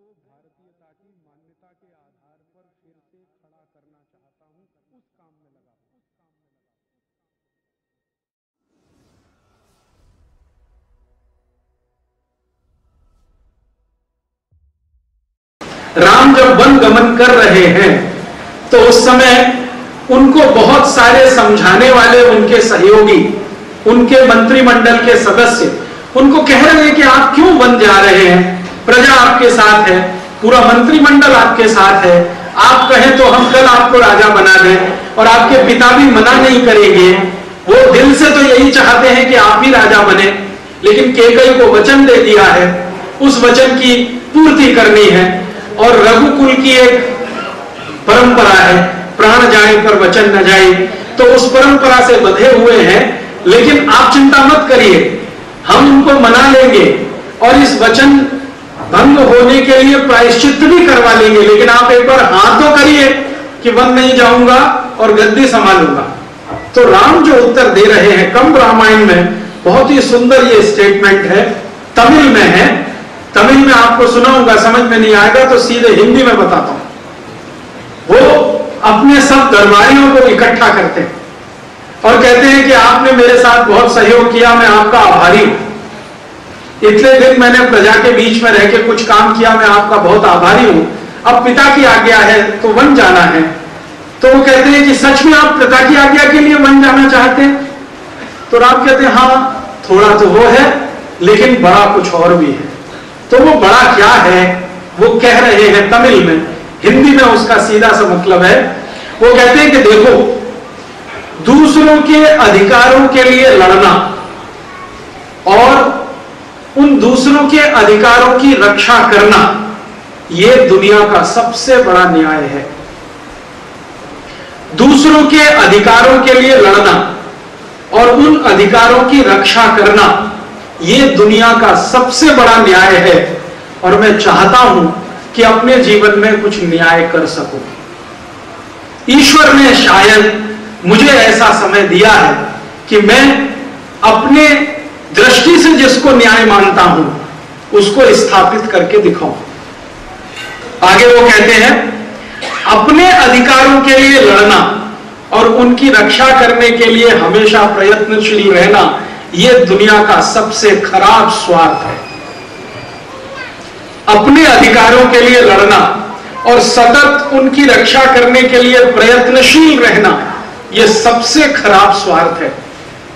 को भारतीयता की मान्यता के आधार पर फिर से खड़ा करना चाहता हूँ। उस काम में लगा उस काम में लगा राम जब वन गमन कर रहे हैं तो उस समय उनको बहुत सारे समझाने वाले उनके सहयोगी, उनके मंत्रिमंडल के सदस्य, उनको कह रहे हैं कि आप क्यों वन जा रहे हैं? प्रजा आपके साथ है, पूरा मंत्रिमंडल आपके साथ है। आप कहें तो हम कल आपको राजा बना दें और आपके पिता भी मना नहीं करेंगे। वो दिल से तो यही चाहते हैं कि आप ही राजा बने, लेकिन केकई को वचन दे दिया है। उस वचन की पूर्ति करनी है और रघुकुल की एक परंपरा है, प्राण जाए पर वचन न जाए। तो उस परंपरा से बधे हुए हैं, लेकिन आप चिंता मत करिए, हम उनको मना लेंगे और इस वचन भंग होने के लिए प्रायश्चित भी करवा लेंगे, लेकिन आप एक बार हाथ तो करिए कि वन नहीं जाऊँगा और गद्दी संभालूँगा। तो राम जो उत्तर दे रहे हैं, कम रामायण में, बहुत ही सुंदर ये स्टेटमेंट है, तमिल में है। तमिल में आपको सुनाऊँगा, समझ में नहीं आएगा तो सीधे हिंदी में बताता हूँ। वो अपने सब दरबारियों को इकट्ठा करते हैं और कहते हैं कि आपने मेरे साथ बहुत सहयोग किया, मैं आपका आभारी हूँ। इतने दिन मैंने प्रजा के बीच में रह के कुछ काम किया, मैं आपका बहुत आभारी हूँ। अब पिता की आज्ञा है तो वन जाना है। तो वो कहते हैं कि सच में आप पिता की आज्ञा के लिए वन जाना चाहते हैं? तो राम कहते हैं हाँ थोड़ा तो वो है, लेकिन बड़ा कुछ और भी है। तो वो बड़ा क्या है, वो कह रहे हैं तमिल में। हिंदी में उसका सीधा सा मतलब है, वो कहते हैं कि देखो, दूसरों के अधिकारों के लिए लड़ना और उन दूसरों के अधिकारों की रक्षा करना यह दुनिया का सबसे बड़ा न्याय है। दूसरों के अधिकारों के लिए लड़ना और उन अधिकारों की रक्षा करना यह दुनिया का सबसे बड़ा न्याय है। और मैं चाहता हूँ कि अपने जीवन में कुछ न्याय कर सकूँ। ईश्वर ने शायद मुझे ऐसा समय दिया है कि मैं अपने दृष्टि से जिसको न्याय मानता हूँ, उसको स्थापित करके दिखाऊँ। आगे वो कहते हैं, अपने अधिकारों के लिए लड़ना और उनकी रक्षा करने के लिए हमेशा प्रयत्नशील रहना यह दुनिया का सबसे खराब स्वार्थ है। अपने अधिकारों के लिए लड़ना और सतत उनकी रक्षा करने के लिए प्रयत्नशील रहना यह सबसे खराब स्वार्थ है।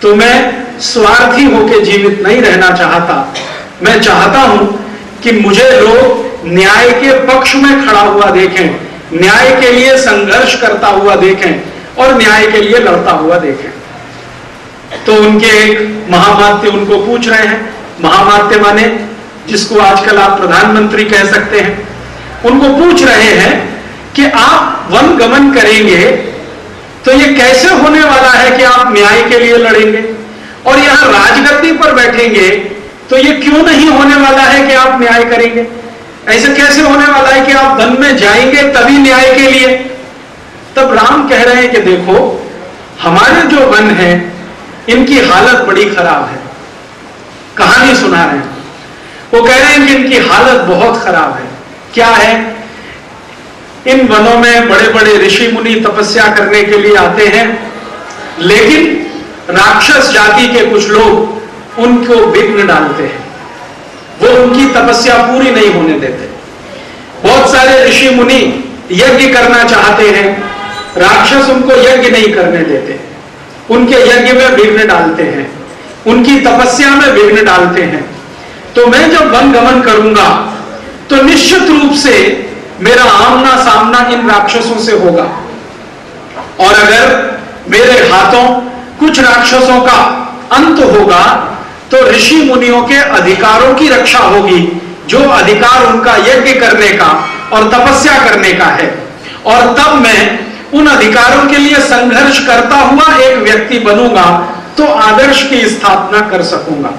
तो मैं स्वार्थी होकर जीवित नहीं रहना चाहता। मैं चाहता हूँ कि मुझे लोग न्याय के पक्ष में खड़ा हुआ देखें, न्याय के लिए संघर्ष करता हुआ देखें और न्याय के लिए लड़ता हुआ देखें। तो उनके एक महामात्य उनको पूछ रहे हैं। महामात्य माने, जिसको आजकल आप प्रधानमंत्री कह सकते हैं। उनको पूछ रहे हैं कि आप वन गमन करेंगे तो ये कैसे होने वाला है कि आप न्याय के लिए लड़ेंगे? और यहाँ राजगद्दी पर बैठेंगे तो ये क्यों नहीं होने वाला है कि आप न्याय करेंगे? ऐसे कैसे होने वाला है कि आप वन में जाएँगे तभी न्याय के लिए? तब राम कह रहे हैं कि देखो, हमारे जो वन है, इनकी हालत बड़ी खराब है। कहानी सुना रहे हैं। वो कह रहे हैं कि इनकी हालत बहुत खराब है। क्या है? इन वनों में बड़े बड़े ऋषि मुनि तपस्या करने के लिए आते हैं, लेकिन राक्षस जाति के कुछ लोग उनको विघ्न डालते हैं। वो उनकी तपस्या पूरी नहीं होने देते। बहुत सारे ऋषि मुनि यज्ञ करना चाहते हैं। राक्षस उनको यज्ञ नहीं करने देते। उनके यज्ञ में विघ्न डालते हैं। उनकी तपस्या में विघ्न डालते हैं। तो मैं जब वन गमन करूँगा तो निश्चित रूप से मेरा आमना सामना इन राक्षसों से होगा। और अगर मेरे हाथों कुछ राक्षसों का अंत होगा तो ऋषि मुनियों के अधिकारों की रक्षा होगी, जो अधिकार उनका यज्ञ करने का और तपस्या करने का है। और तब मैं उन अधिकारों के लिए संघर्ष करता हुआ एक व्यक्ति बनूँगा तो आदर्श की स्थापना कर सकूँगा।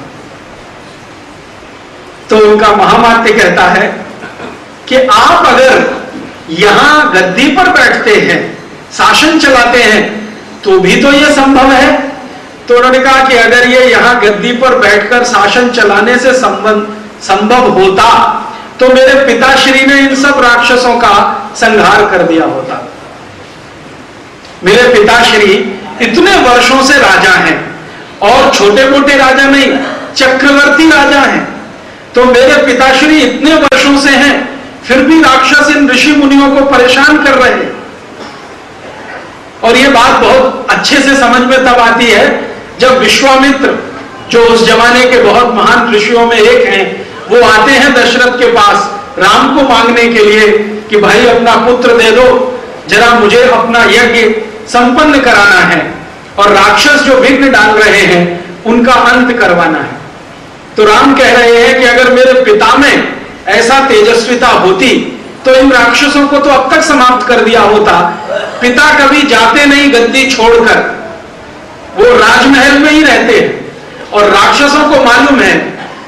तो उनका महामात्य कहता है कि आप अगर यहाँ गद्दी पर बैठते हैं, शासन चलाते हैं तो भी तो यह संभव है। तो उन्होंने कहा कि अगर ये यहाँ गद्दी पर बैठकर शासन चलाने से संबंध, संभव होता तो मेरे पिताश्री ने इन सब राक्षसों का संहार कर दिया होता। मेरे पिताश्री इतने वर्षों से राजा हैं और छोटे मोटे राजा नहीं, चक्रवर्ती राजा हैं। तो मेरे पिताश्री इतने वर्षों से हैं, फिर भी राक्षस इन ऋषि मुनियों को परेशान कर रहे हैं। और यह बात बहुत अच्छे से समझ में तब आती है जब विश्वामित्र, जो उस जमाने के बहुत महान ऋषियों में एक हैं, वो आते हैं दशरथ के पास राम को मांगने के लिए कि भाई अपना पुत्र दे दो, जरा मुझे अपना यज्ञ संपन्न कराना है और राक्षस जो विघ्न डाल रहे हैं, उनका अंत करवाना है। तो राम कह रहे हैं कि अगर मेरे पिता में ऐसा तेजस्विता होती तो इन राक्षसों को तो अब तक समाप्त कर दिया होता पिता कभी जाते नहीं गद्दी छोड़कर। वो राजमहल में ही रहते हैं। और राक्षसों को मालूम है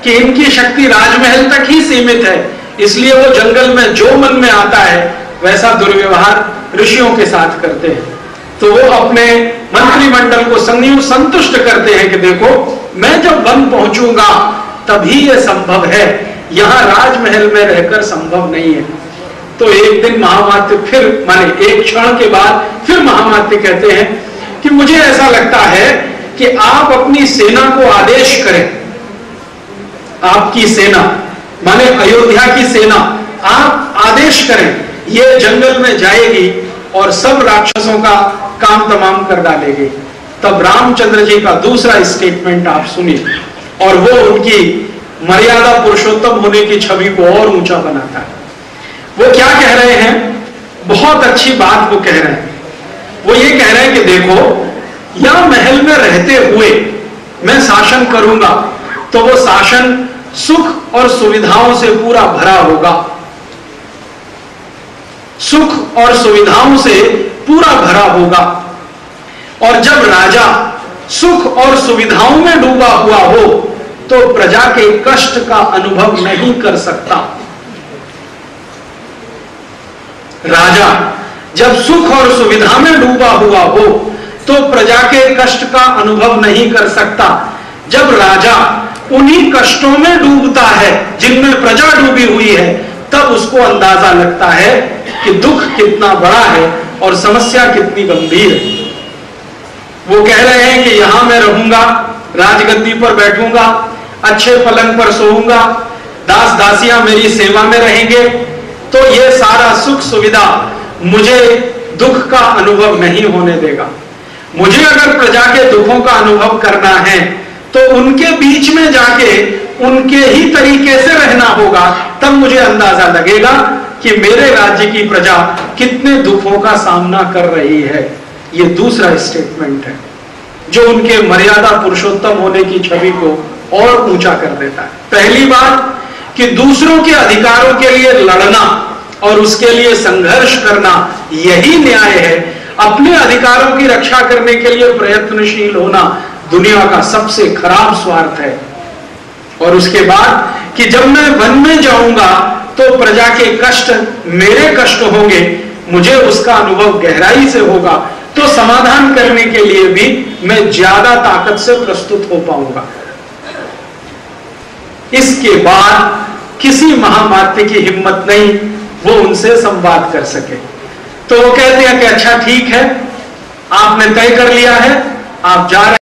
कि इनकी शक्ति राजमहल तक ही सीमित है। इसलिए वो जंगल में जो मन में आता है, वैसा दुर्व्यवहार ऋषियों के साथ करते हैं। तो वो अपने मंत्रिमंडल को संयु संतुष्ट करते हैं कि देखो, मैं जब वन पहुंचूँगा, तभी यह संभव है। यहाँ राजमहल में रहकर संभव नहीं है। तो एक दिन महामात्य फिर, माने एक क्षण के बाद फिर महामात्य कहते हैं कि मुझे ऐसा लगता है कि आप अपनी सेना को आदेश करें। आपकी सेना, माने अयोध्या की सेना, आप आदेश करें, ये जंगल में जाएगी और सब राक्षसों का काम तमाम कर डालेगी। तब रामचंद्र जी का दूसरा स्टेटमेंट आप सुनिए, और वो उनकी मर्यादा पुरुषोत्तम होने की छवि को और ऊँचा बनाता है। वो क्या कह रहे हैं? बहुत अच्छी बात वो कह रहे हैं। वो ये कह रहे हैं कि देखो या महल में रहते हुए मैं शासन करूँगा तो वो शासन सुख और सुविधाओं से पूरा भरा होगा। सुख और सुविधाओं से पूरा भरा होगा। और जब राजा सुख और सुविधाओं में डूबा हुआ हो तो प्रजा के कष्ट का अनुभव नहीं कर सकता। राजा, जब सुख और सुविधा में डूबा हुआ हो तो प्रजा के कष्ट का अनुभव नहीं कर सकता। जब राजा उन्हीं कष्टों में डूबता है, जिनमें प्रजा डूबी हुई है, तब उसको अंदाज़ा लगता है कि दुख कितना बड़ा है और समस्या कितनी गंभीर है। वो कह रहे हैं कि यहाँ मैं रहूँगा, राजगद्दी पर बैठूँगा, अच्छे पलंग पर सोऊँगा दास दासियाँ मेरी सेवा में रहेंगे तो ये सारा सुख सुविधा मुझे दुख का अनुभव नहीं होने देगा। मुझे अगर प्रजा के दुखों का अनुभव करना है तो उनके बीच में जाके उनके ही तरीके से रहना होगा, तब मुझे अंदाज़ा लगेगा कि मेरे राज्य की प्रजा कितने दुखों का सामना कर रही है। ये दूसरा स्टेटमेंट है, जो उनके मर्यादा पुरुषोत्तम होने की छवि को और ऊँचा कर देता है। पहली बात कि दूसरों के अधिकारों के लिए लड़ना और उसके लिए संघर्ष करना यही न्याय है। अपने अधिकारों की रक्षा करने के लिए प्रयत्नशील होना दुनिया का सबसे खराब स्वार्थ है। और उसके बाद कि जब मैं वन में जाऊँगा तो प्रजा के कष्ट मेरे कष्ट होंगे, मुझे उसका अनुभव गहराई से होगा। तो समाधान करने के लिए भी मैं ज़्यादा ताकत से प्रस्तुत हो पाऊँगा। इसके बाद किसी महामात्य की हिम्मत नहीं वो उनसे संवाद कर सके। तो वो कहते हैं कि अच्छा ठीक है, आपने तय कर लिया है, आप जा रहे